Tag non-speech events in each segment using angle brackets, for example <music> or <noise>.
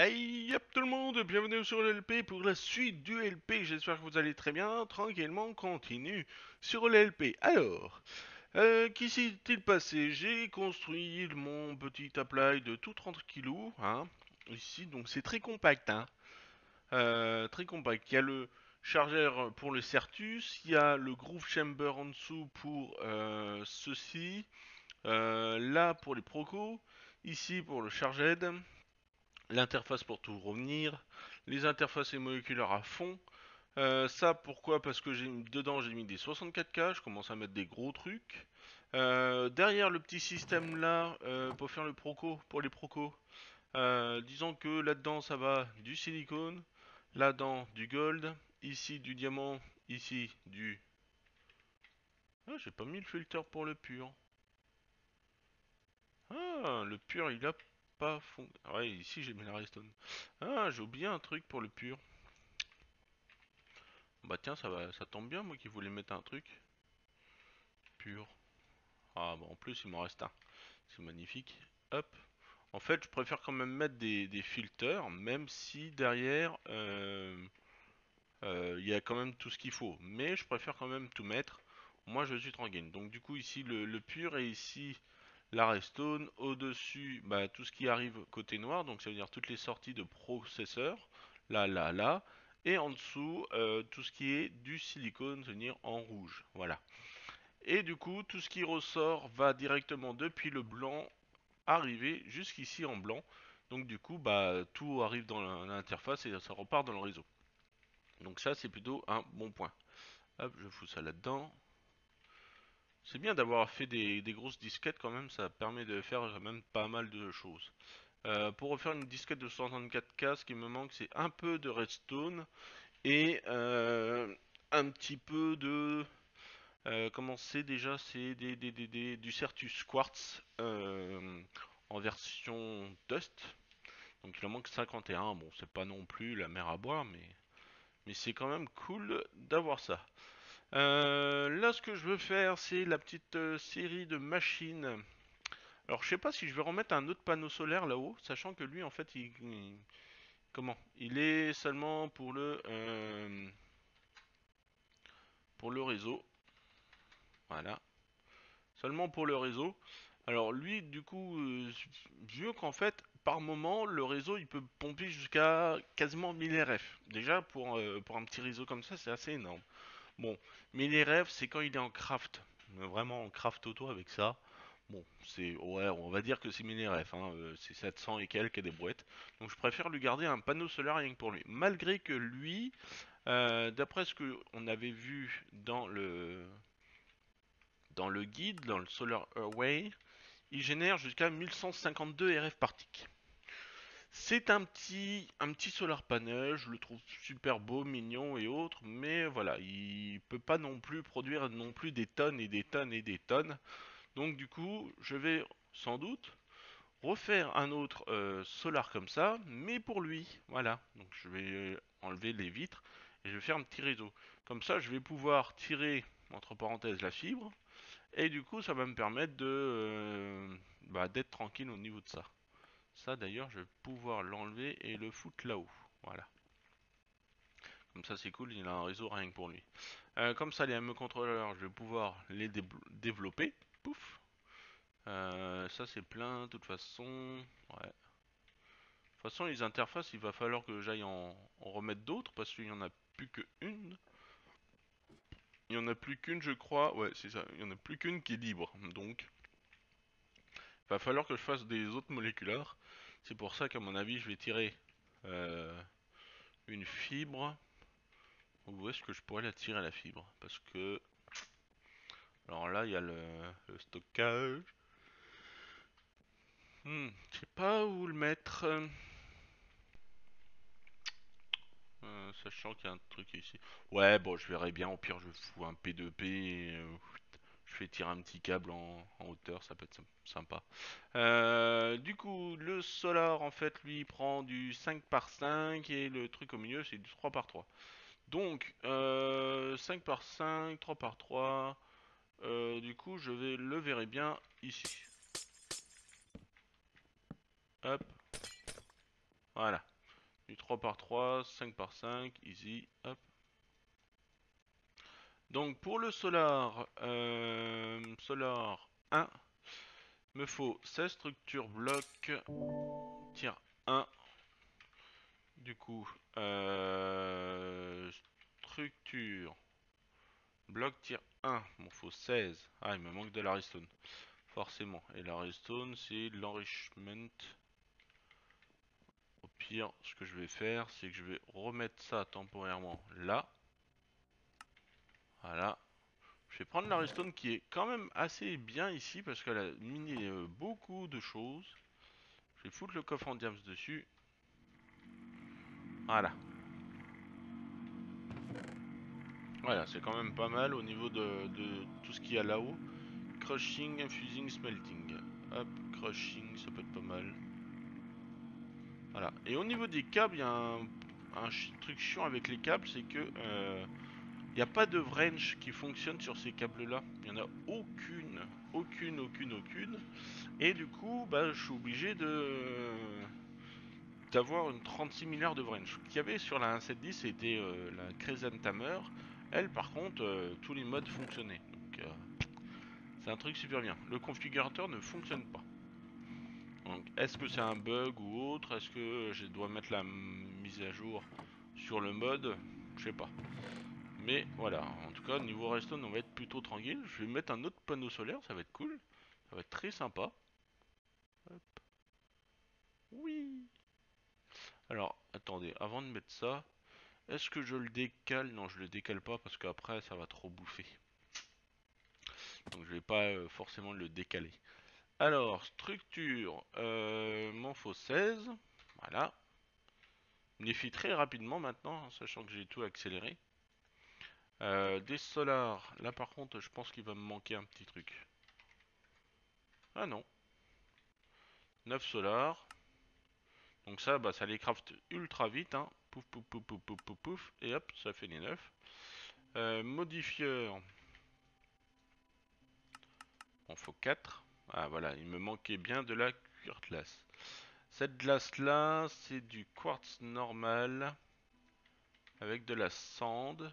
Hey yep tout le monde, bienvenue sur l'LP pour la suite du LP, j'espère que vous allez très bien, tranquillement, continue sur l'LP. Alors, euh, qui s'est-il passé? J'ai construit mon petit apply de tout 30 kg, hein, ici, donc c'est très compact, hein, euh, très compact. Il y a le chargeur pour le Certus, il y a le Groove Chamber en dessous pour euh, ceci, euh, là pour les Procos, ici pour le Charged, l'interface pour tout revenir, les interfaces et moléculaires à fond. Euh, ça pourquoi? Parce que j'ai dedans j'ai mis des 64K, je commence à mettre des gros trucs. Euh, derrière le petit système là, euh, pour faire le proco, pour les procos, disons que là-dedans ça va du silicone, là-dedans du gold, ici du diamant, ici du... Ah j'ai pas mis le filter pour le pur. Ah le pur il a pas. Ouais ici j'ai mis la redstone. Ah j'ai oublié un truc pour le pur. Bah tiens, ça va, ça tombe bien, moi qui voulais mettre un truc. Pur. Ah bah en plus il m'en reste un. C'est magnifique. Hop. En fait, je préfère quand même mettre des, des filters, même si derrière euh, euh, il y a quand même tout ce qu'il faut. Mais je préfère quand même tout mettre. Moi je suis tranquille. Donc du coup ici le, le pur et ici la redstone. Au-dessus, bah, tout ce qui arrive côté noir, donc ça veut dire toutes les sorties de processeurs. Là, là, là et en dessous euh, tout ce qui est du silicone venir en rouge voilà et du coup tout ce qui ressort va directement depuis le blanc arriver jusqu'ici en blanc donc du coup bah tout arrive dans l'interface et ça repart dans le réseau donc ça c'est plutôt un bon point hop je fous ça là dedans c'est bien d'avoir fait des, grosses disquettes quand même ça permet de faire même pas mal de choses euh, pour refaire une disquette de 134K, ce qui me manque, c'est un peu de redstone et euh, un petit peu de... Euh, comment c'est déjà C'est des, du Certus Quartz en version Dust. Donc il en manque 51. Bon, c'est pas non plus la mer à boire, mais, mais c'est quand même cool d'avoir ça. Euh, là, ce que je veux faire, c'est la petite euh, série de machines alors je sais pas si je vais remettre un autre panneau solaire là-haut, sachant que lui en fait il, comment? Il est seulement pour le euh, pour le réseau. Voilà. Seulement pour le réseau. Alors lui du coup vu qu'en fait par moment le réseau il peut pomper jusqu'à quasiment 1000 RF. Déjà pour, pour un petit réseau comme ça c'est assez énorme. Bon, 1000 RF c'est quand il est en craft. Vraiment en craft auto avec ça. Bon, c'est ouais, on va dire que c'est Minéref, hein, euh, c'est 700 et quelques des brouettes. Donc je préfère lui garder un panneau solaire rien que pour lui. Malgré que lui, euh, d'après ce que on avait vu dans le dans le guide, dans le Solar Away, il génère jusqu'à 1152 RF par tick. C'est un petit, un petit solar panel, je le trouve super beau, mignon et autres, mais voilà, il peut pas non plus produire non plus des tonnes et des tonnes et des tonnes. Donc du coup, je vais sans doute refaire un autre euh, solar comme ça, mais pour lui. Voilà. Donc je vais enlever les vitres et je vais faire un petit réseau. Comme ça, je vais pouvoir tirer entre parenthèses la fibre. Et du coup, ça va me permettre de euh, bah, d'être tranquille au niveau de ça. Ça d'ailleurs, je vais pouvoir l'enlever et le foutre là-haut. Voilà. Comme ça, c'est cool, il a un réseau rien que pour lui. Euh, comme ça, les ME contrôleurs, je vais pouvoir les développer. Pouf. Euh, ça c'est plein, de toute façon. Ouais. De toute façon, les interfaces, il va falloir que j'aille en, en, remettre d'autres parce qu'il n'y en a plus qu'une. Il n'y en a plus qu'une, je crois. Ouais, c'est ça. Il n'y en a plus qu'une qui est libre. Donc, va falloir que je fasse des autres moléculaires. C'est pour ça qu'à mon avis, je vais tirer euh, une fibre. Où est-ce que je pourrais la tirer la fibre? Parce que alors là, il y a le, stockage. Hmm, je sais pas où le mettre. Euh, sachant qu'il y a un truc ici. Ouais, bon, je verrai bien. Au pire, je fous un P2P. Et, euh, je fais tirer un petit câble en, hauteur. Ça peut être sympa. Euh, du coup, le solar, en fait, lui, prend du 5 par 5. Et le truc au milieu, c'est du 3 par 3. Donc, 5 par 5, 3 par 3. Euh, du coup, je vais le verrai bien ici. Hop. Voilà. 3 par 3, 5 par 5, easy, hop. Donc pour le solar, euh, solar 1, me faut 16 structures blocs, tir 1. Du coup, euh, structure, bloc tir 1, il faut 16. Ah, il me manque de la redstone, forcément. Et la redstone, c'est l'enrichment. Au pire, ce que je vais faire, c'est que je vais remettre ça temporairement là. Voilà. Je vais prendre la redstone qui est quand même assez bien ici parce qu'elle a miné euh, beaucoup de choses. Je vais foutre le coffre en diams dessus. Voilà. Voilà, c'est quand même pas mal au niveau de, de tout ce qu'il y a là-haut. Crushing, infusing, smelting. Hop, crushing, ça peut être pas mal. Voilà. Et au niveau des câbles, il y a un, un truc chiant avec les câbles, c'est que euh, n'y a pas de wrench qui fonctionne sur ces câbles-là. Il n'y en a aucune, aucune, aucune, aucune. Et du coup, bah, je suis obligé de d'avoir une 36 milliards de wrench. Qu'il y avait sur la 1.7.10, c'était euh, la Crescent Hammer. Elle, par contre, euh, tous les modes fonctionnaient. Donc, euh, c'est un truc super bien. Le configurateur ne fonctionne pas. Donc, est-ce que c'est un bug ou autre? Est-ce que je dois mettre la mise à jour sur le mode? Je sais pas. Mais voilà, en tout cas, niveau redstone, on va être plutôt tranquille. Je vais mettre un autre panneau solaire, ça va être cool. Ça va être très sympa. Oui. Alors, attendez, avant de mettre ça, est-ce que je le décale? Non, je le décale pas parce qu'après, ça va trop bouffer. Donc, je vais pas euh, forcément le décaler. Alors, structure, euh, m'en faut 16. Voilà. Il fait très rapidement maintenant, sachant que j'ai tout accéléré. Euh, des solars. Là par contre je pense qu'il va me manquer un petit truc. Ah non. 9 solars. Donc ça, bah, ça les craft ultra vite. Hein. Pouf, pouf, pouf, pouf, pouf, pouf, pouf. Et hop, ça fait les 9. Euh, modifieur. On faut 4. Ah voilà, il me manquait bien de la cuir glace. Cette glace là, c'est du quartz normal. Avec de la sande.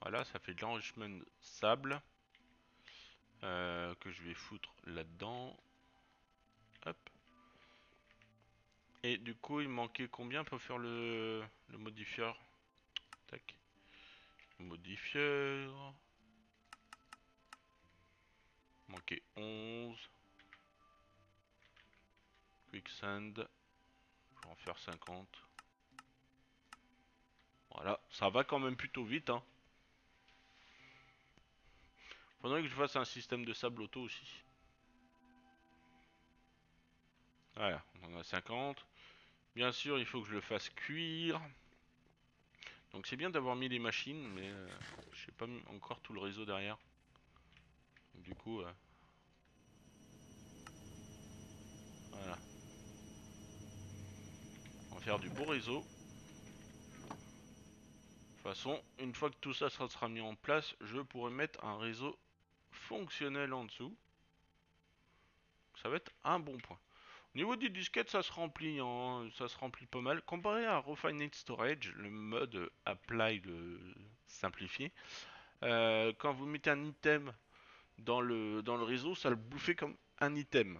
Voilà, ça fait de l'enrichment sable. Euh, que je vais foutre là-dedans. Hop. Et du coup, il manquait combien pour faire le, le modifieur? Tac. Modifieur. Manquait 11. Quicksand. Je vais en faire 50. Voilà, ça va quand même plutôt vite. Hein. Faudrait que je fasse un système de sable auto aussi. Voilà, on en a 50. Bien sûr, il faut que je le fasse cuire. Donc c'est bien d'avoir mis les machines, mais euh, je sais pas encore tout le réseau derrière. du coup, euh, voilà. On va faire du beau réseau. De toute façon, une fois que tout ça sera mis en place, je pourrai mettre un réseau fonctionnel en dessous. Ça va être un bon point. Au niveau du disquette, ça se remplit, hein, ça se remplit pas mal. Comparé à Refined Storage, le mode Apply le simplifié, euh, quand vous mettez un item dans le, réseau, ça le bouffait comme un item.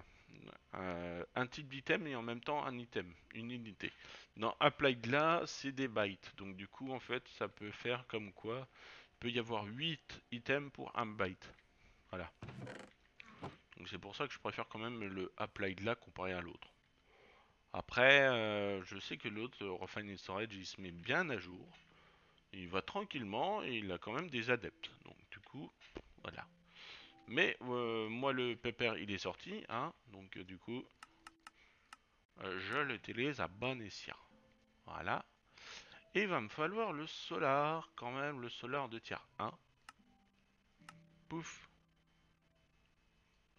Euh, un type d'item et en même temps un item, une unité. Dans Applied là, c'est des bytes. Donc du coup, en fait, ça peut faire comme quoi il peut y avoir 8 items pour un byte. Voilà. Donc c'est pour ça que je préfère quand même le Applied là comparé à l'autre. Après, euh, je sais que l'autre, Refined Storage, il se met bien à jour. Il va tranquillement et il a quand même des adeptes. Donc du coup, voilà. Mais euh, moi le Pepper il est sorti, hein. Donc euh, du coup, je l'utilise à bon escient. Voilà. Et il va me falloir le solar, quand même, le solar de tiers 1. Pouf.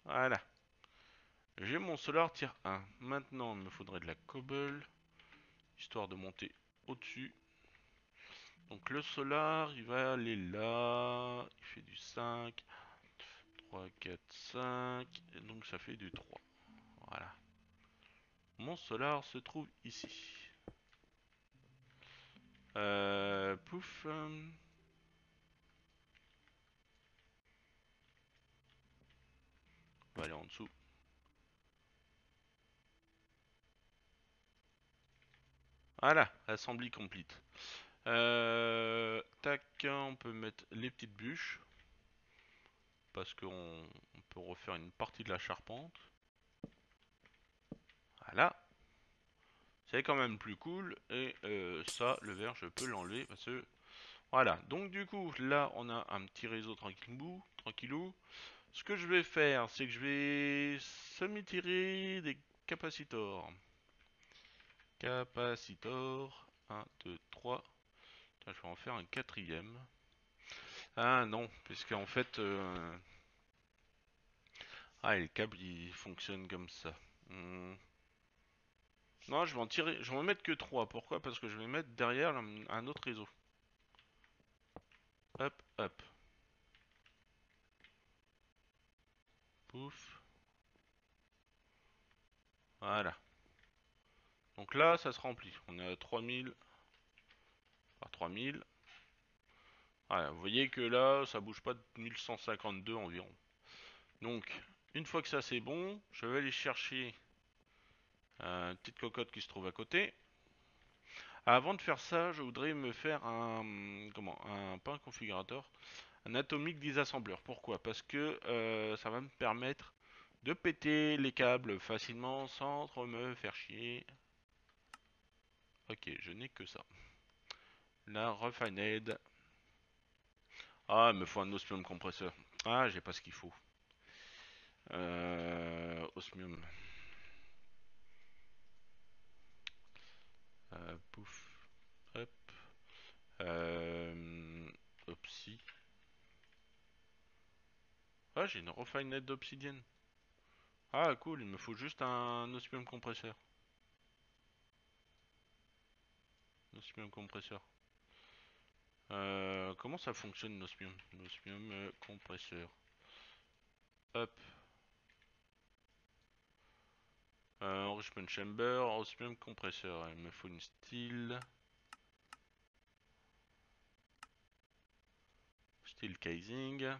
Voilà. J'ai mon solar tier 1. Maintenant, il me faudrait de la cobble. Histoire de monter au-dessus. Donc le solar, il va aller là. Il fait du 5. 3, 4, 5. Et donc ça fait du 3. Voilà. Mon solar se trouve ici. Euh, pouf. Va aller en dessous. Voilà, assembly complete. Euh, tac, on peut mettre les petites bûches. Parce qu'on on peut refaire une partie de la charpente. Voilà. C'est quand même plus cool. Et euh, ça, le verre, je peux l'enlever parce que... Voilà. Donc du coup, là, on a un petit réseau tranquillou. tranquillou. Ce que je vais faire, c'est que je vais semi-tirer des capacitors. Capacitor. 1, 2, 3. Tiens, je vais en faire un quatrième. Ah non, puisqu'en fait... euh, Ah, et le câble, il fonctionne comme ça. Hmm. Non, je vais en tirer... Je vais en mettre que 3. Pourquoi? Parce que je vais mettre derrière un autre réseau. Hop, hop. Voilà. Donc là, ça se remplit. On est à 3000 par 3000. Voilà, vous voyez que là, ça bouge pas de 1152 environ. Donc, une fois que ça c'est bon, je vais aller chercher euh, une petite cocotte qui se trouve à côté. Avant de faire ça, je voudrais me faire un comment un pas un configurateur, un atomique disassembleur. Pourquoi? Parce que euh, ça va me permettre de péter les câbles facilement sans trop me faire chier. Ok, je n'ai que ça. La refined. Ah, il me faut un osmium compresseur. Ah, j'ai pas ce qu'il faut. Euh, osmium. Euh, pouf. Hop. Euh, opsi. Ah, j'ai une refined d'obsidienne. Ah, cool, il me faut juste un osmium compresseur. Osmium compresseur. Euh, comment ça fonctionne L'osmium euh, compresseur. Hop. Euh, enrichment chamber, osmium compresseur. Il me faut une steel. Steel casing.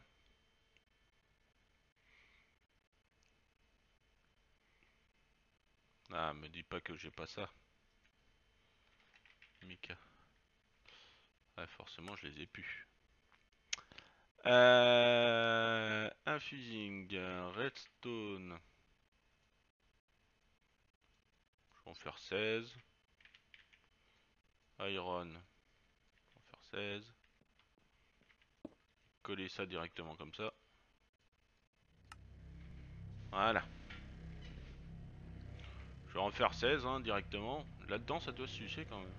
Ah, me dis pas que j'ai pas ça. Mika. Ouais, forcément, je les ai pu. Euh, infusing, redstone. Je vais en faire 16. Iron. Je vais en faire 16. Coller ça directement comme ça. Voilà. Je vais en faire 16 hein, directement. Là-dedans, ça doit se sucer quand même.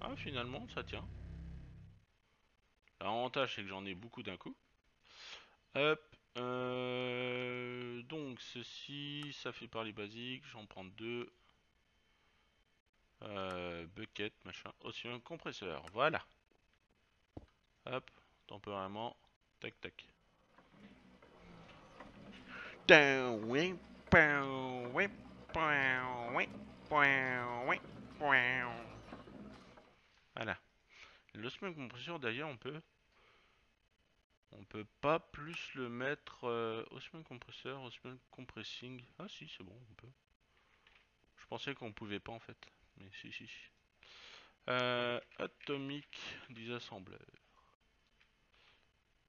Ah, finalement, ça tient. L'avantage, c'est que j'en ai beaucoup d'un coup. Hop. Euh, donc, ceci, ça fait par les basiques. J'en prends deux. Euh, bucket, machin. Aussi un compresseur. Voilà. Hop. Temporairement. Tac, tac. Voilà. L'osmium compresseur d'ailleurs on peut on peut pas plus le mettre euh, osmium compresseur, osmium compressing. Ah si c'est bon on peut. Je pensais qu'on pouvait pas en fait. Mais si si. Euh, atomique disassembleur.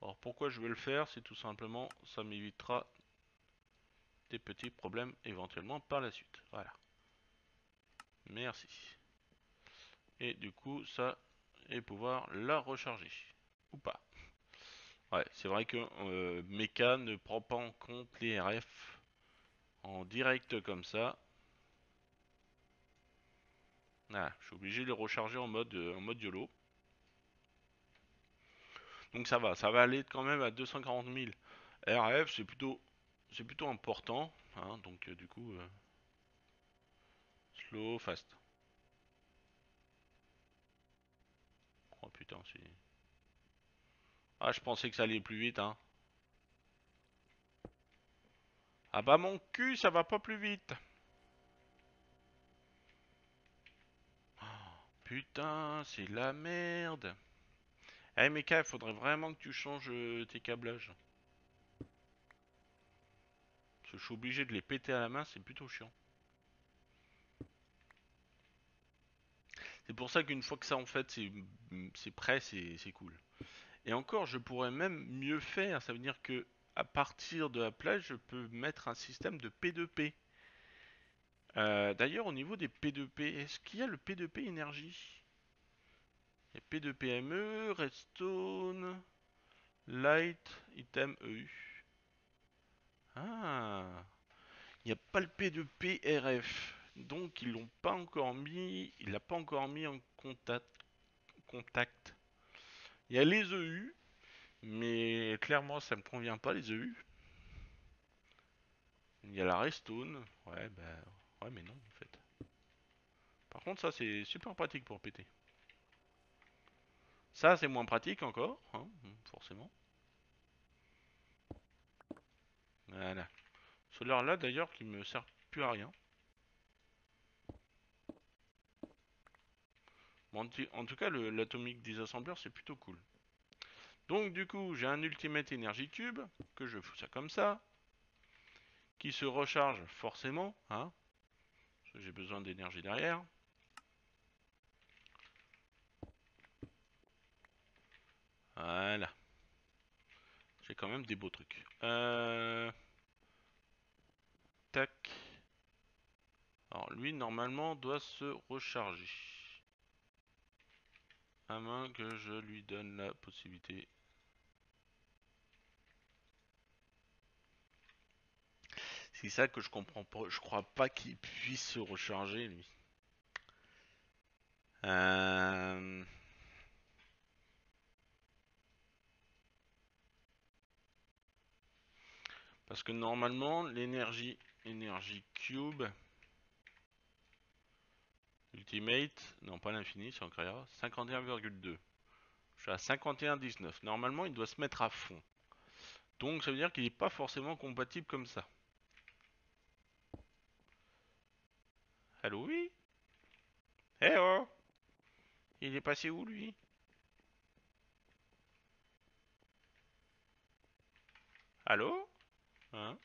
Alors pourquoi je vais le faire? C'est tout simplement ça m'évitera des petits problèmes éventuellement par la suite. Voilà. Merci. Et du coup, ça, et pouvoir la recharger. Ou pas. Ouais, c'est vrai que euh, Mecha ne prend pas en compte les RF en direct comme ça. Ah, je suis obligé de les recharger en mode, euh, en mode YOLO. Donc ça va, ça va aller quand même à 240 000 RF, c'est plutôt, c'est plutôt important. Hein, donc euh, du coup, euh, slow, fast. Oh putain, c'est... Ah, je pensais que ça allait plus vite, hein. Ah bah mon cul, ça va pas plus vite. putain, c'est la merde. Eh Meka, il faudrait vraiment que tu changes euh, tes câblages. Parce que je suis obligé de les péter à la main, c'est plutôt chiant. C'est pour ça qu'une fois que ça en fait c'est prêt, c'est cool. Et encore, je pourrais même mieux faire, ça veut dire que à partir de la plage, je peux mettre un système de P2P. Euh, d'ailleurs, au niveau des P2P, est-ce qu'il y a le P2P énergie? Il y a P2PME, Redstone, Light, Item EU. Ah Il n'y a pas le P2P RF. Donc ils l'ont pas encore mis. Il l'a pas encore mis en contact. contact. Il y a les EU, mais clairement ça me convient pas les EU. Il y a la Restone. Ouais, bah. Ouais, mais non, en fait. Par contre, ça, c'est super pratique pour péter. Ça, c'est moins pratique encore, hein, forcément. Voilà. Celui-là, là, d'ailleurs, qui me sert plus à rien. en, tout cas, l'atomique désassembleur, c'est plutôt cool. Donc, du coup, j'ai un Ultimate Energy Cube, que je fous ça comme ça, qui se recharge forcément, hein, parce j'ai besoin d'énergie derrière. Voilà. J'ai quand même des beaux trucs. Euh... Alors lui, normalement, doit se recharger à moins que je lui donne la possibilité. C'est ça que je comprends pas. Je crois pas qu'il puisse se recharger lui. Euh, parce que normalement l'énergie énergie cube Ultimate, non pas l'infini, c'est encore 51,2. Je suis à 51,19. Normalement, il doit se mettre à fond. Donc, ça veut dire qu'il n'est pas forcément compatible comme ça. Allô, oui? Eh oh Il est passé où, lui? Allô? Hein?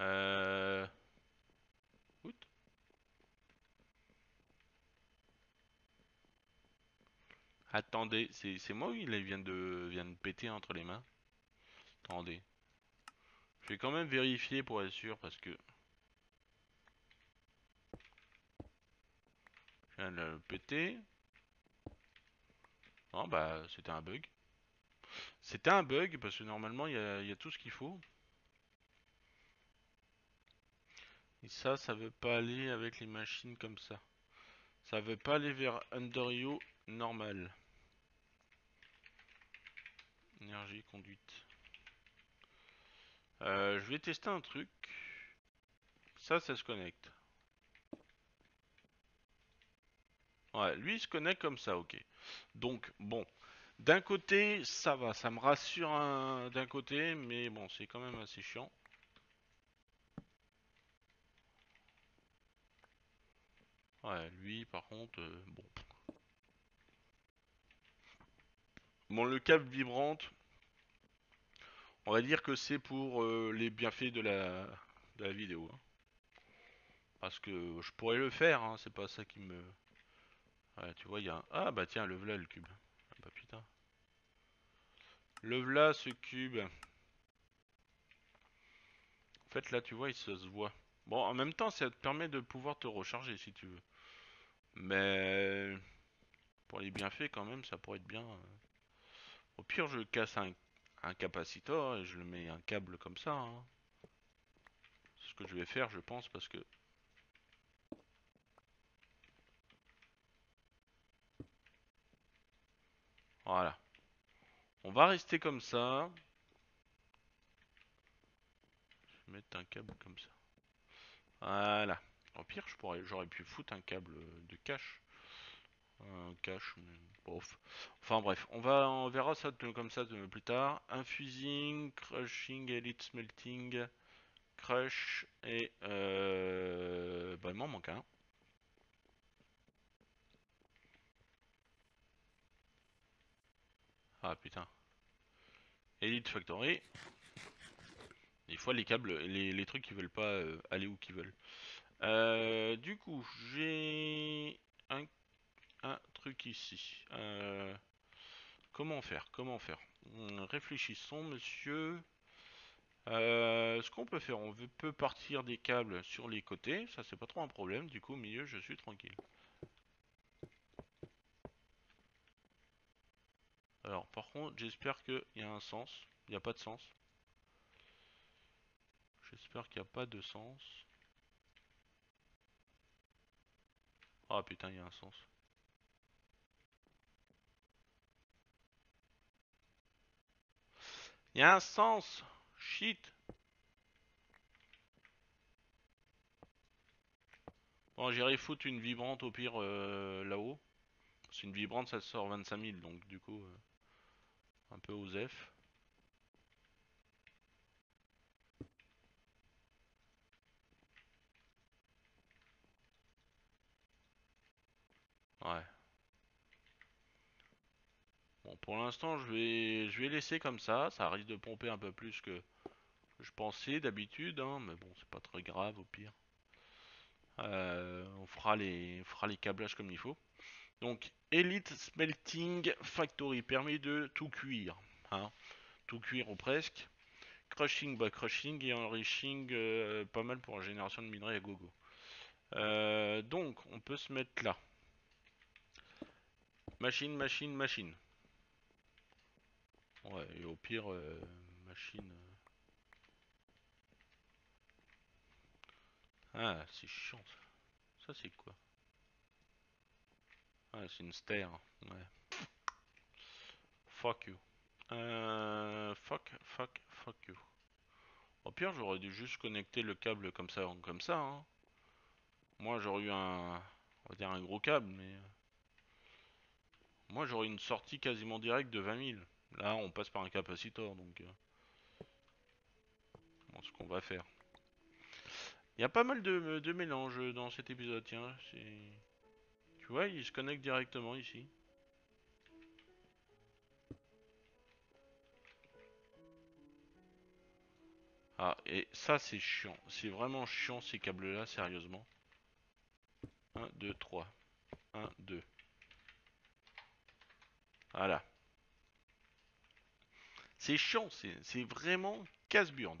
Euh... Attendez, c'est moi ou il vient de, vient de péter entre les mains? Attendez. Je vais quand même vérifier pour être sûr parce que... Je viens de le péter. Non, bah, c'était un bug. C'était un bug parce que normalement, il y a tout ce qu'il faut. Et ça, ça veut pas aller avec les machines comme ça. Ça veut pas aller vers Underio normal. Énergie, conduite. Euh, je vais tester un truc. Ça, ça se connecte. Ouais, lui, il se connecte comme ça, ok. Donc, bon. D'un côté, ça va. Ça me rassure d'un côté, mais bon, c'est quand même assez chiant. Ouais, lui, par contre, euh, bon. Bon, le câble vibrante, on va dire que c'est pour euh, les bienfaits de la, de la vidéo. Hein. Parce que je pourrais le faire, hein, c'est pas ça qui me... Ouais, tu vois, il y a un... Ah bah tiens, le v'là le cube. Ah bah putain. Le ce cube. En fait, là, tu vois, il se voit. Bon, en même temps, ça te permet de pouvoir te recharger si tu veux. Mais pour les bienfaits quand même, ça pourrait être bien. Euh. Au pire, je casse un, capacitor et je le mets un câble comme ça. Hein. C'est ce que je vais faire, je pense, parce que... Voilà. On va rester comme ça. Je vais mettre un câble comme ça. Voilà. Au pire, je pourrais, j'aurais pu foutre un câble de cache. Un cache, bof. Enfin bref, on va, on verra ça comme ça plus tard. Infusing, crushing, elite smelting, crush et euh... bah il m'en manque un. Ah putain. Elite Factory. Des fois les câbles, les, les trucs qui veulent pas euh, aller où qu'ils veulent. Euh, du coup, j'ai un, truc ici. Euh, comment faire Comment faire? Hum, Réfléchissons, monsieur. Euh, ce qu'on peut faire, on peut partir des câbles sur les côtés, ça c'est pas trop un problème, du coup au milieu je suis tranquille. Alors par contre j'espère qu'il y a un sens, il n'y a pas de sens. J'espère qu'il n'y a pas de sens. Ah putain il y a un sens. Il y a un sens Shit Bon, j'irai foutre une vibrante au pire euh, là-haut. C'est une vibrante, ça sort 25 000, donc du coup, euh, un peu aux F. Ouais. Bon, pour l'instant, je vais, je vais laisser comme ça. Ça risque de pomper un peu plus que je pensais d'habitude, hein, mais bon, c'est pas très grave au pire. Euh, on fera les, fera les câblages comme il faut. Donc, Elite Smelting Factory permet de tout cuire, hein, tout cuire ou presque. Crushing by crushing et enriching euh, pas mal pour la génération de minerais à gogo. Euh, donc, on peut se mettre là. Machine, machine, machine. Ouais, et au pire, machine. Ah, c'est chiant ça. Ça c'est quoi? Ah, c'est une stère. Ouais. Fuck you. Euh, fuck, fuck, fuck you. Au pire, j'aurais dû juste connecter le câble comme ça, comme ça. Hein. Moi, j'aurais eu un, on va dire un gros câble, mais euh, moi, j'aurais une sortie quasiment directe de 20 000. Là, on passe par un capacitor, donc. Euh... Ce qu'on va faire. Il y a pas mal de, de mélanges dans cet épisode, tiens. Tu vois, il se connecte directement ici. Ah, et ça c'est chiant. C'est vraiment chiant ces câbles-là, sérieusement. 1, 2, 3. 1, 2. Voilà. C'est chiant, c'est vraiment casse-burne.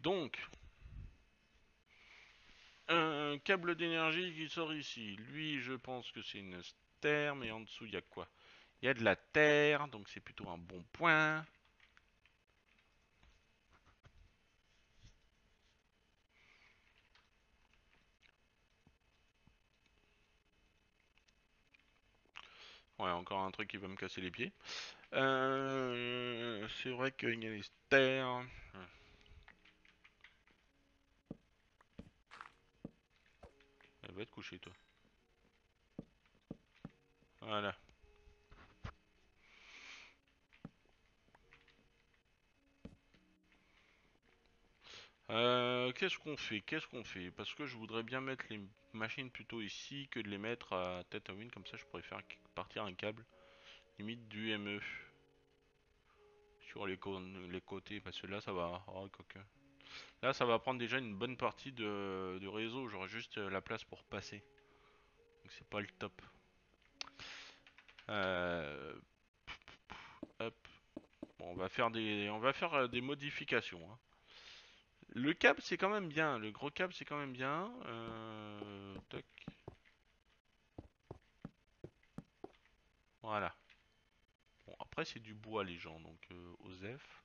Donc, un câble d'énergie qui sort ici. Lui, je pense que c'est une terre, mais en dessous, il y a quoi? Il y a de la terre, donc c'est plutôt un bon point. Ouais, encore un truc qui va me casser les pieds. Euh, c'est vrai qu'il y a les terres. va te coucher, toi. Voilà. Euh, qu'est-ce qu'on fait Qu'est-ce qu'on fait? Parce que je voudrais bien mettre les machines plutôt ici que de les mettre à tête à win. Comme ça, je pourrais faire partir un câble. Limite du ME. Sur les, côtés. Parce que là, ça va... Oh, Là, ça va prendre déjà une bonne partie de, réseau. J'aurai juste euh, la place pour passer. Donc c'est pas le top. Euh, on va faire des, on va faire des modifications. Hein. Le câble c'est quand même bien. Le gros câble c'est quand même bien. Voilà. Bon après c'est du bois les gens donc Osef.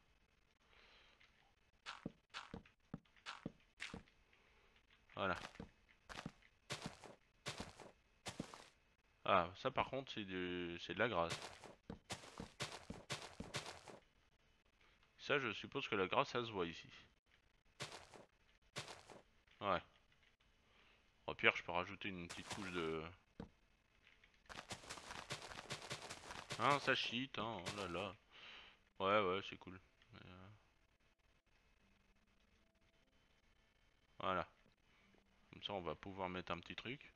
Voilà. Ah, ça par contre, c'est de, c'est de la grâce. Ça, je suppose que la grâce, ça se voit ici. rajouter une petite couche de... Ah, ça cheat, hein, oh là là. Ouais, ouais, c'est cool. Euh. Voilà. Comme ça, on va pouvoir mettre un petit truc.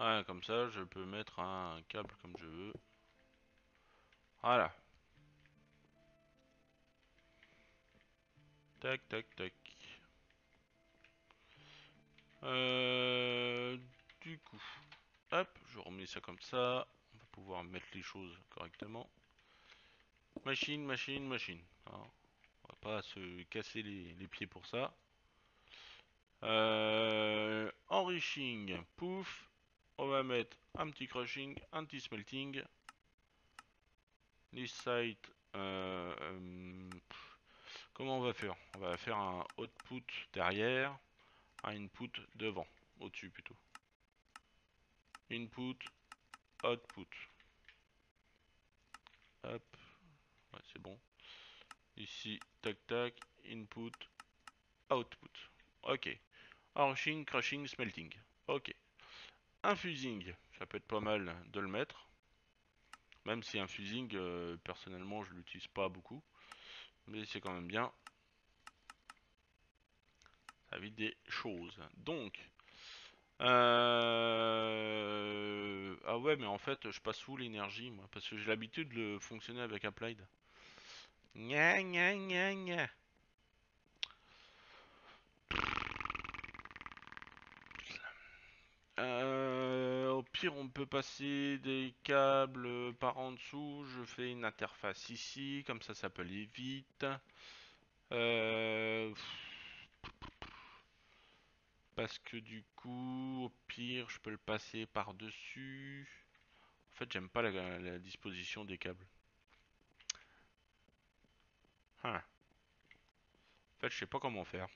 Comme ça, je peux mettre un câble comme je veux. Voilà. Tac, tac, tac. Euh, du coup, hop, je remets ça comme ça. On va pouvoir mettre les choses correctement. Machine, machine, machine. Hein. on va pas se casser les, pieds pour ça. Euh, enriching, pouf. On va mettre un petit crushing, un petit smelting. This site, euh, euh, comment on va faire? On va faire un output derrière, un input devant, au-dessus plutôt. Input, output. Hop, c'est bon. Ici, tac tac, input, output. Ok. Enriching, crushing, smelting. Ok. Un fusing, ça peut être pas mal de le mettre. Même si un fusing, euh, personnellement, je l'utilise pas beaucoup. Mais c'est quand même bien. Ça évite des choses. Donc, euh... ah ouais, mais en fait, je passe où l'énergie, moi Parce que j'ai l'habitude de fonctionner avec Applied. Gna Euh, au pire, on peut passer des câbles par en dessous. Je fais une interface ici, comme ça, ça peut aller vite. Euh, parce que du coup, au pire, je peux le passer par-dessus. En fait, j'aime pas la, disposition des câbles. Hein. En fait, je sais pas comment faire.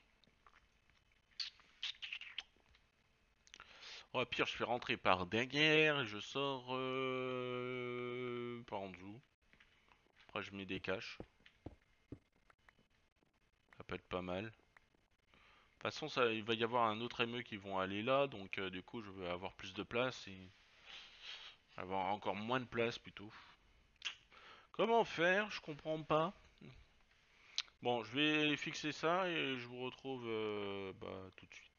Au pire, je fais rentrer par derrière et je sors euh, par en dessous. Après, je mets des caches. Ça peut être pas mal. De toute façon, ça, il va y avoir un autre ME qui vont aller là, donc euh, du coup, je vais avoir plus de place et avoir encore moins de place plutôt. Comment faire? Je comprends pas. Bon, je vais fixer ça et je vous retrouve euh, bah, tout de suite.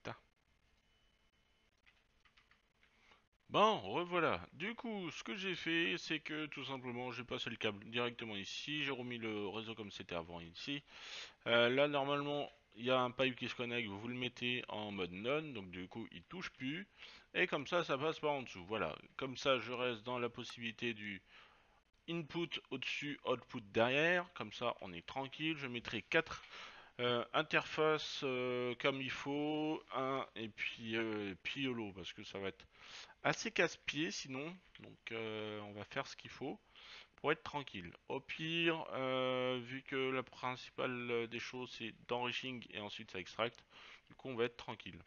Bon, revoilà. Du coup, ce que j'ai fait, c'est que tout simplement, j'ai passé le câble directement ici. J'ai remis le réseau comme c'était avant ici. Euh, là, normalement, il y a un pipe qui se connecte. Vous le mettez en mode non. Donc, du coup, il touche plus. Et comme ça, ça passe par en dessous. Voilà. Comme ça, je reste dans la possibilité du input au-dessus, output derrière. Comme ça, on est tranquille. Je mettrai 4 euh, interfaces euh, comme il faut. Un et puis euh, piolo parce que ça va être assez casse-pied sinon. Donc on va faire ce qu'il faut pour être tranquille. Au pire, vu que la principale des choses c'est d'enriching et ensuite ça extract, du coup on va être tranquille.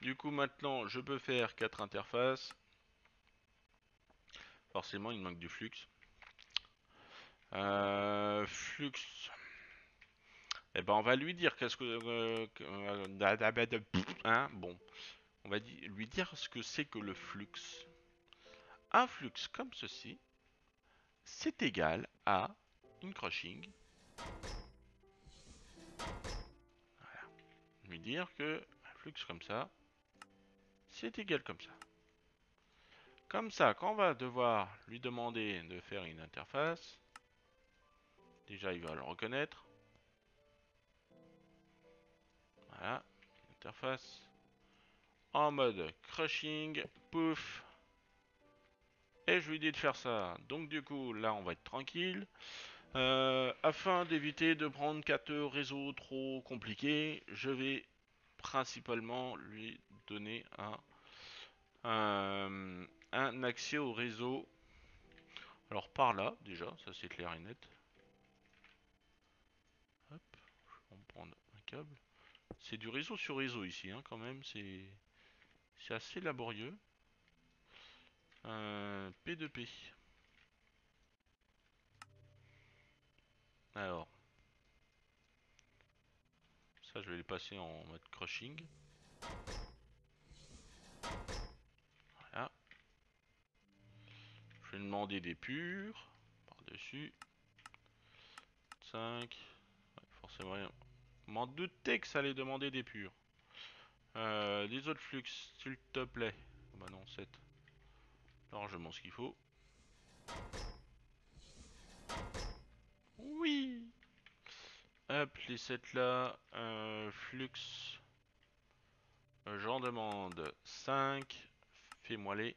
Du coup maintenant je peux faire quatre interfaces. Forcément il manque du flux. Flux. Eh ben on va lui dire qu'est-ce que... hein, bon on va lui dire ce que c'est que le flux. Un flux comme ceci, c'est égal à une crushing. Voilà. Lui dire que un flux comme ça, c'est égal comme ça. Comme ça, quand on va devoir lui demander de faire une interface, déjà il va le reconnaître. Voilà, interface en mode crushing, pouf. Et je lui dis de faire ça. Donc du coup, là, on va être tranquille. Euh, afin d'éviter de prendre quatre réseaux trop compliqués, je vais principalement lui donner un accès au réseau. Alors par là, déjà, ça c'est clair et net. Hop, je vais prendre un câble. C'est du réseau sur réseau ici, hein, quand même. C'est assez laborieux. Euh, P2P. Alors. Ça, je vais les passer en mode crushing. Voilà. Je vais demander des purs. Par-dessus. 5. Forcément rien m'en doutais que ça allait demander des purs. Euh, des autres flux, s'il te plaît. Bah non, 7. Largement ce qu'il faut. Oui Hop, les 7 là. Euh, flux. Euh, j'en demande 5. Fais-moi les.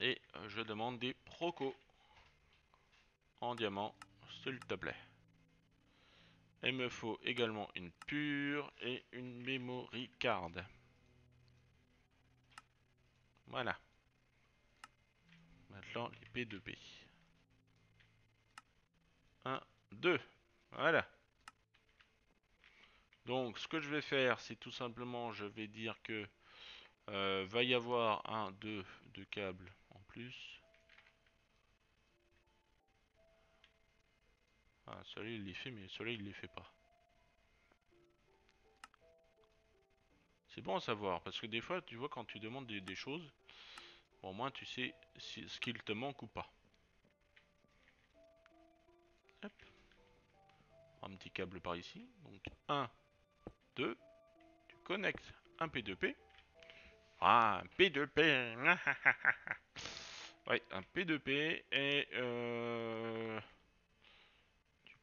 Et euh, je demande des procos. En diamant, s'il te plaît. Il me faut également une pure et une memory card. Voilà. Maintenant, les P2P. 1, 2. Voilà. Donc, ce que je vais faire, c'est tout simplement, je vais dire que euh, va y avoir un, deux, deux câbles en plus. Ah, il les fait, mais celui-là il les fait pas. C'est bon à savoir, parce que des fois, tu vois, quand tu demandes des, choses, au moins tu sais si, ce qu'il te manque ou pas. Un petit câble par ici. Donc 1, 2, tu connectes un P2P. Ah, un P2P <laughs> Ouais, un P2P et euh,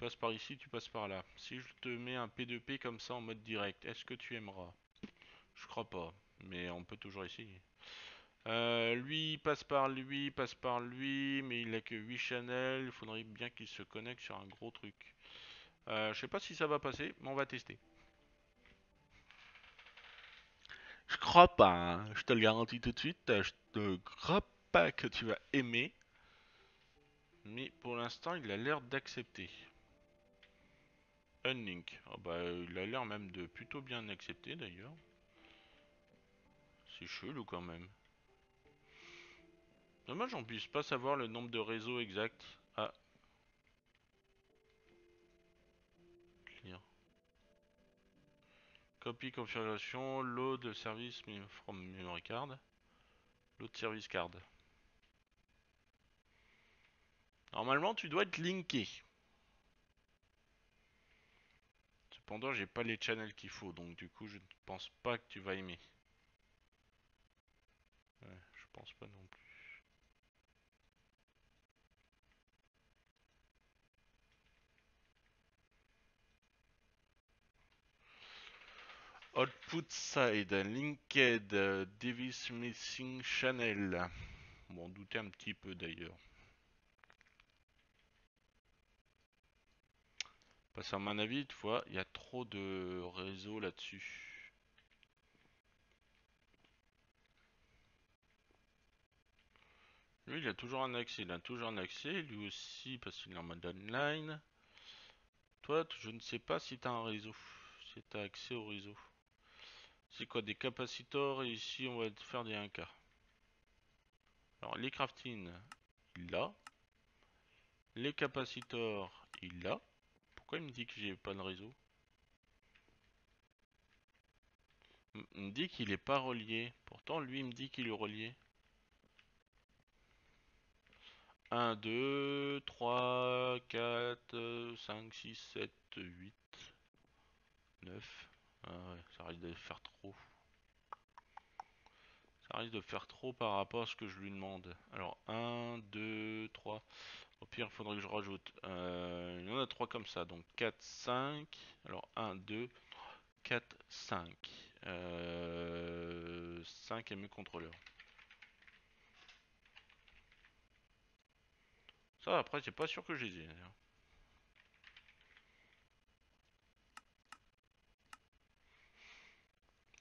passes par ici, tu passes par là. Si je te mets un P2P comme ça en mode direct, est-ce que tu aimeras? Je crois pas, mais on peut toujours essayer. Euh, lui passe par lui, passe par lui, mais il a que 8 channels, il faudrait bien qu'il se connecte sur un gros truc. Euh, je sais pas si ça va passer, mais on va tester. Je crois pas, hein. je te le garantis tout de suite. Je te crois pas que tu vas aimer. Mais pour l'instant, il a l'air d'accepter. Unlink. Oh bah, il a l'air même de plutôt bien accepter d'ailleurs. C'est chelou quand même. Dommage on puisse pas savoir le nombre de réseaux exact. Ah, Copy configuration, load service from memory card. Load service card. Normalement, tu dois être linké. Cependant, j'ai pas les channels qu'il faut, donc du coup, je ne pense pas que tu vas aimer. Je pense pas non plus. Output side, linked, Davis missing channel. Bon, douter un petit peu d'ailleurs. Parce mon avis, tu vois, il y a trop de réseaux là-dessus. Lui, il a toujours un accès, il a toujours un accès, lui aussi, parce qu'il est en mode online. Toi, je ne sais pas si tu as un réseau, si tu as accès au réseau. C'est quoi des capacitors et ici on va faire des 1K. Alors les crafting, il a. Les capacitors, il a. Pourquoi il me dit que j'ai pas de réseau? Il me dit qu'il est pas relié. Pourtant lui il me dit qu'il est relié. 1, 2, 3, 4, 5, 6, 7, 8, 9. Ah ouais, ça risque de faire trop. Ça risque de faire trop par rapport à ce que je lui demande. Alors 1, 2, 3. Au pire, il faudrait que je rajoute. Euh, il y en a 3 comme ça. Donc 4, 5. Alors 1, 2, 4, 5. Euh, 5 ME contrôleur. Ça, après, c'est pas sûr que je les ai. Hein.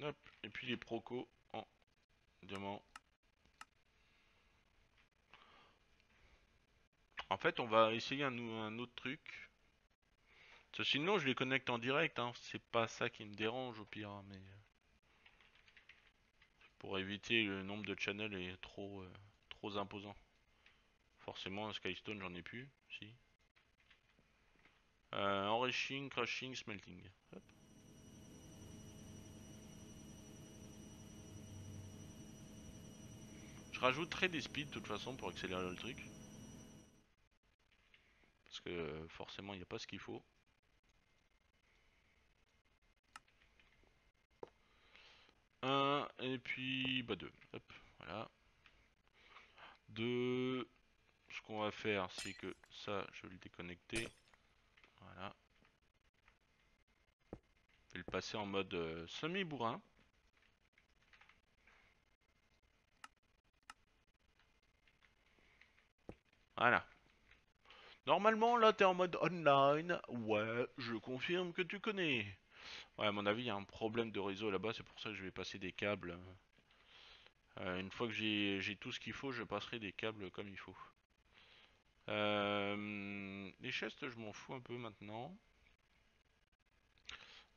Hop, et puis les procos en diamant. En fait, on va essayer un, autre truc. sinon, je les connecte en direct. Hein. C'est pas ça qui me dérange au pire. Hein, mais euh, pour éviter le nombre de channels est trop, euh, trop imposant. Forcément, un Skystone, j'en ai plus. Si. Euh, enriching, crushing, smelting. Je rajouterai des speeds de toute façon pour accélérer le truc. Que euh, forcément il n'y a pas ce qu'il faut. Un et puis bah deux. Hop, voilà. Deux. Ce qu'on va faire, c'est que ça, je vais le déconnecter. Voilà. Je vais le passer en mode euh, semi-bourrin. Voilà. Normalement, là, t'es en mode online. Ouais, je confirme que tu connais. Ouais, à mon avis, il y a un problème de réseau là-bas. C'est pour ça que je vais passer des câbles. Euh, une fois que j'ai tout ce qu'il faut, je passerai des câbles comme il faut. Euh, les chestes, je m'en fous un peu maintenant.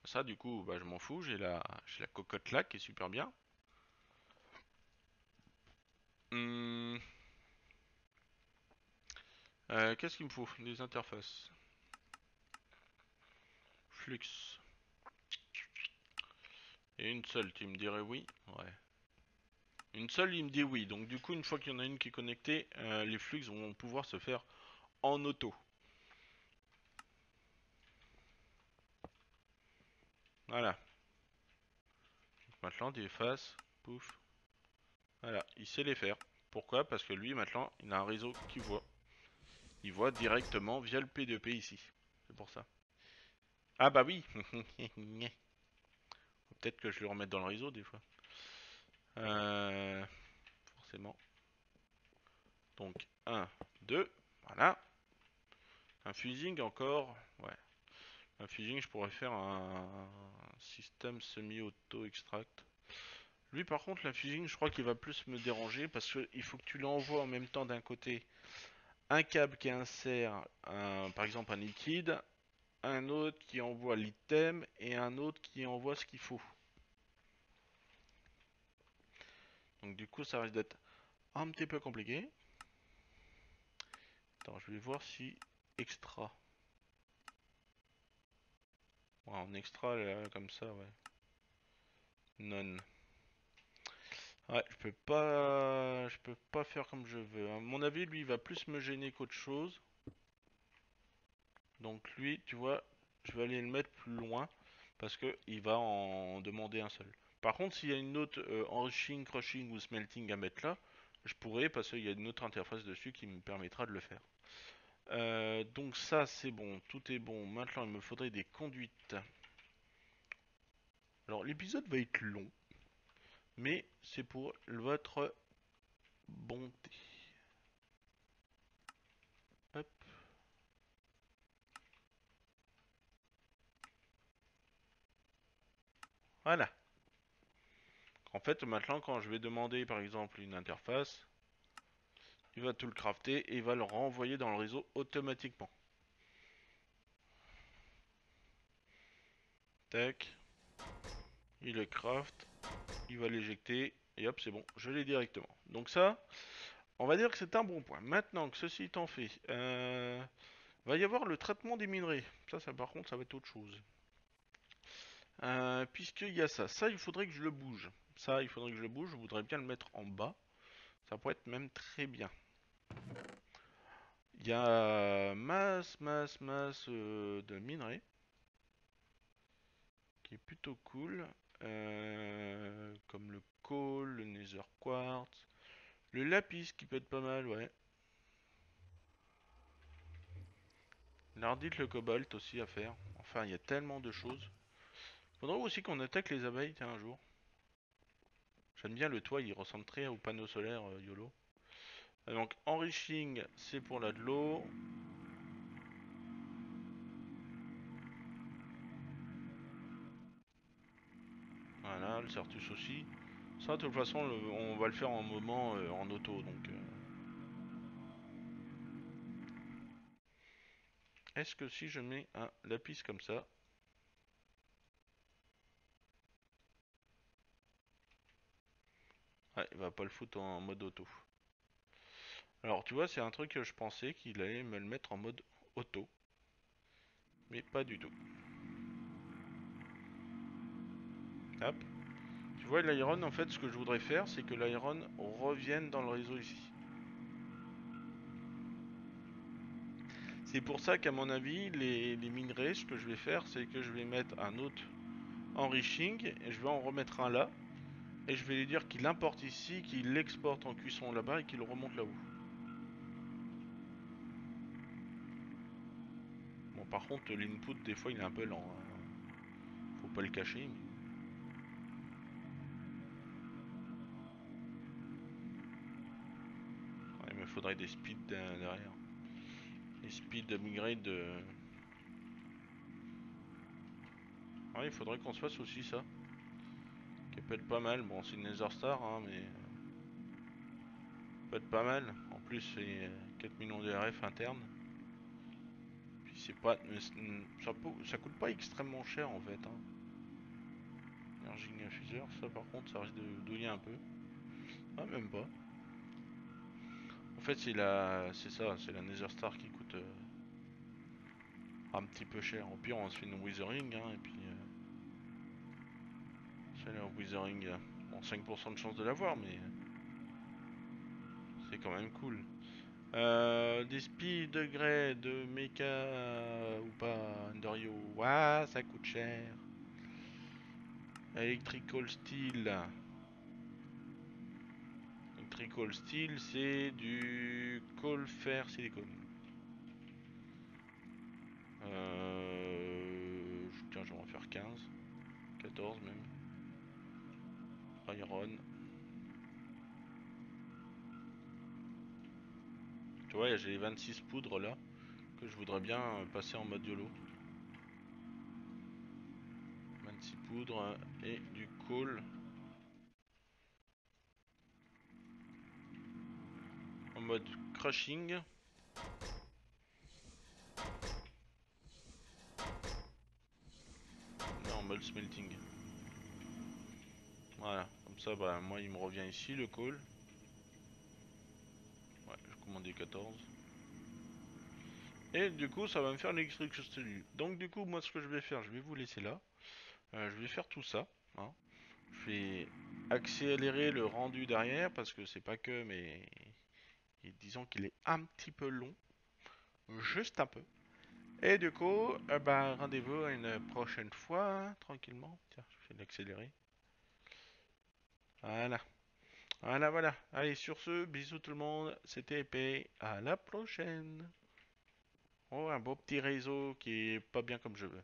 Ça, du coup, bah, je m'en fous. J'ai la, la cocotte là qui est super bien. Hum. Euh, qu'est-ce qu'il me faut? Des interfaces. Flux. Et une seule, tu me dirais oui? Ouais. Une seule, il me dit oui. Donc du coup, une fois qu'il y en a une qui est connectée, euh, les flux vont pouvoir se faire en auto. Voilà. maintenant, tu effaces. Pouf. Voilà, il sait les faire. Pourquoi? Parce que lui, maintenant, il a un réseau qui voit. Il voit directement via le P2P ici. C'est pour ça. Ah bah oui <laughs> Peut-être que je le remette dans le réseau des fois. Euh, forcément. Donc 1, 2, voilà. Un fusing encore, ouais. Un fusing, je pourrais faire un système semi-auto extract. Lui par contre, la fusing, je crois qu'il va plus me déranger parce qu'il faut que tu l'envoies en même temps d'un côté un câble qui insère par exemple un liquide, un autre qui envoie l'item et un autre qui envoie ce qu'il faut. Donc du coup ça risque d'être un petit peu compliqué. Attends, je vais voir si extra. en extra comme ça, ouais. Non. Je peux pas je peux pas faire comme je veux. À mon avis, lui, il va plus me gêner qu'autre chose. Donc lui, tu vois, je vais aller le mettre plus loin parce que il va en demander un seul. Par contre, s'il y a une autre euh, enriching, crushing ou smelting à mettre là, je pourrais parce qu'il y a une autre interface dessus qui me permettra de le faire. Euh, donc ça c'est bon, tout est bon. Maintenant il me faudrait des conduites. Alors l'épisode va être long, mais c'est pour votre bonté. Hop. Voilà. En fait, maintenant, quand je vais demander, par exemple, une interface, il va tout le crafter et il va le renvoyer dans le réseau automatiquement. Tac. Il le craft. Il va l'éjecter. Et hop, c'est bon. Je l'ai directement. Donc ça, on va dire que c'est un bon point. Maintenant que ceci en fait, euh, va y avoir le traitement des minerais. Ça, ça par contre, ça va être autre chose. Euh, Puisqu'il y a ça. Ça, il faudrait que je le bouge. Ça, il faudrait que je le bouge. Je voudrais bien le mettre en bas. Ça pourrait être même très bien. Il y a masse, masse, masse euh, de minerais. Plutôt cool. Euh, comme le coal, le nether quartz. Le lapis qui peut être pas mal, ouais. L'ardite, le cobalt aussi à faire. Enfin, il y a tellement de choses. Faudrait aussi qu'on attaque les abeilles, un jour. J'aime bien le toit, il ressemble très au panneau solaire euh, YOLO. Euh, donc enriching, c'est pour la de l'eau. Le Certus aussi. Ça, de toute façon, on va le faire en moment euh, en auto, donc... Est-ce que si je mets un lapis comme ça, Ouais, il va pas le foutre en mode auto. Alors, tu vois, c'est un truc que je pensais qu'il allait me le mettre en mode auto. Mais pas du tout. Hop. L'iron, en fait, ce que je voudrais faire, c'est que l'iron revienne dans le réseau ici. C'est pour ça qu'à mon avis, les, minerais, ce que je vais faire, c'est que je vais mettre un autre enriching et je vais en remettre un là. Et je vais lui dire qu'il importe ici, qu'il l'exporte en cuisson là-bas et qu'il remonte là-haut. Bon, par contre, l'input, des fois, il est un peu lent. hein. Faut pas le cacher. Faudrait des speeds de- derrière. Des speeds de migrate de... Ouais, il faudrait qu'on se fasse aussi ça. Qui peut être pas mal. Bon, c'est une Nether Star, hein, mais... euh, Peut être pas mal. En plus, c'est euh, 4 millions de RF internes. Puis c'est pas... Ça, ça coûte pas extrêmement cher, en fait. Hein. Energy Infuseur, ça par contre, ça risque de douiller un peu. Ah, même pas. En fait, c'est la, c'est ça, c'est la Nether Star qui coûte euh, un petit peu cher. Au pire, on se fait une Withering, hein, et puis euh, c'est la Withering, euh, bon, 5% de chance de l'avoir, mais c'est quand même cool. Euh, des speed degrés de mecha ou pas, Underyo, ouah, ça coûte cher. Electrical Steel. Electrical Steel, c'est du coal fer silicone. Euh, tiens, je vais en faire 15. 14 même. Iron. Tu vois, j'ai les 26 poudres là que je voudrais bien euh, passer en mode YOLO. 26 poudres et du coal. Mode crushing. Non, en mode smelting. Voilà, comme ça, bah, moi il me revient ici le call. Je commandais 14. Et du coup, ça va me faire l'électricité. Donc, du coup, moi ce que je vais faire, je vais vous laisser là. Euh, je vais faire tout ça. hein. Je vais accélérer le rendu derrière parce que c'est pas que, mais disons qu'il est un petit peu long. Juste un peu. Et du coup, bah, rendez-vous une prochaine fois, tranquillement. Tiens, je vais l'accélérer. Voilà. Voilà, voilà. Allez, sur ce, bisous tout le monde. C'était épais. À la prochaine. Oh, un beau petit réseau qui est pas bien comme je veux.